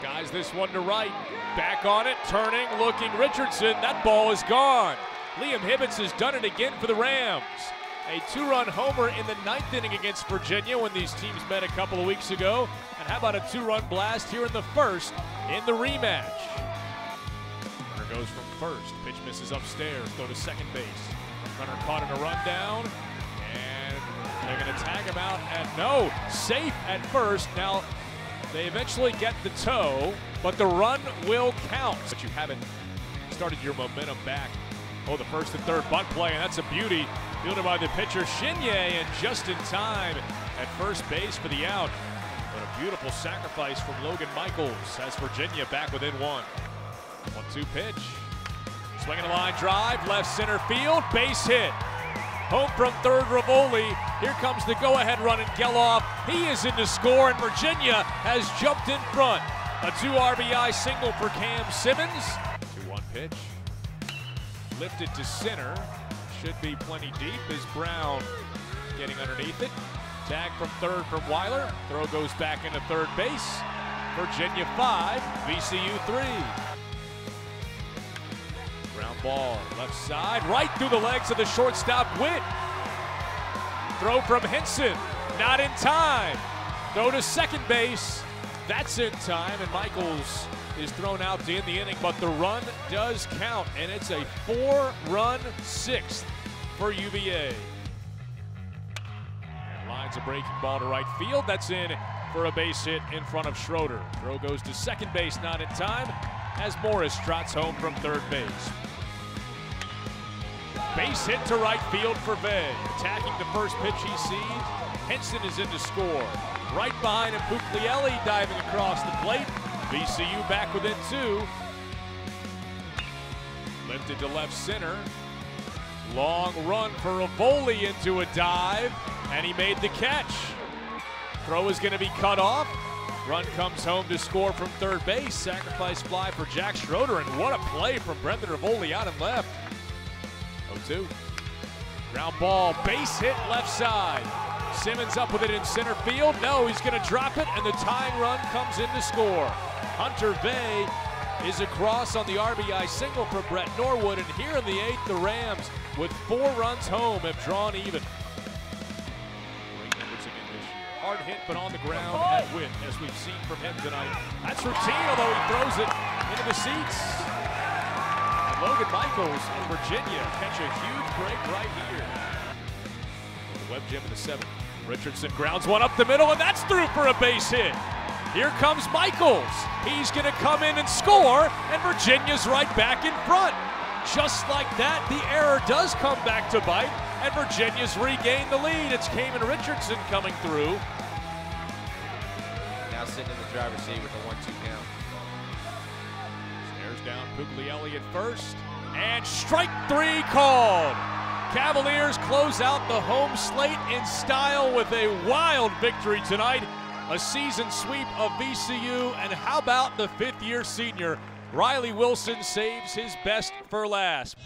Skies this one to right. Back on it, turning, looking. Richardson. That ball is gone. Liam Hibbins has done it again for the Rams. A two run homer in the ninth inning against Virginia when these teams met a couple of weeks ago. And how about a two run blast here in the first in the rematch? Runner goes from first. Pitch misses upstairs. Throw to second base. Runner caught in a rundown. And they're going to tag him out. And no, safe at first. Now they eventually get the toe, but the run will count. But you haven't started your momentum back. Oh, the first and third butt play, and that's a beauty. Fielded by the pitcher Shinye, and just in time at first base for the out. But a beautiful sacrifice from Logan Michaels as Virginia back within one. One-two pitch. Swinging a line drive, left center field, base hit. Home from third, Rivoli. Here comes the go-ahead run and Gelof. He is in to score, and Virginia has jumped in front. A two RBI single for Cam Simmons. 2-1 pitch. Lifted to center. Should be plenty deep as Brown getting underneath it. Tag from third from Weiler. Throw goes back into third base. Virginia 5, VCU 3. Ball, left side, right through the legs of the shortstop, Witt. Throw from Henson, not in time. Throw to second base, that's in time, and Michaels is thrown out to end the inning, but the run does count, and it's a four-run sixth for UVA. And lines a breaking ball to right field. That's in for a base hit in front of Schroeder. Throw goes to second base, not in time, as Morris trots home from third base. Base hit to right field for Vey. Attacking the first pitch he sees. Henson is in to score. Right behind him, Puglielli diving across the plate. VCU back within two. Lifted to left center. Long run for Rivoli into a dive, and he made the catch. Throw is going to be cut off. Run comes home to score from third base. Sacrifice fly for Jack Schroeder, and what a play from Brendan Rivoli out and left. 0-2. Ground ball, base hit left side. Simmons up with it in center field. No, he's going to drop it, and the tying run comes in to score. Hunter Vey is across on the RBI single for Brett Norwood, and here in the eighth, the Rams, with four runs home, have drawn even. Hard hit, but on the ground at Witt, as we've seen from him tonight. That's routine, although he throws it into the seats. Logan Michaels in Virginia catch a huge break right here. The Web Gem in the seventh. Richardson grounds one up the middle, and that's through for a base hit. Here comes Michaels. He's going to come in and score, and Virginia's right back in front. Just like that, the error does come back to bite, and Virginia's regained the lead. It's Kamen Richardson coming through. Now sitting in the driver's seat with the one-two count. Stares down Puglielli at first, and strike three called. Cavaliers close out the home slate in style with a wild victory tonight. A season sweep of VCU, and how about the fifth year senior? Riley Wilson saves his best for last.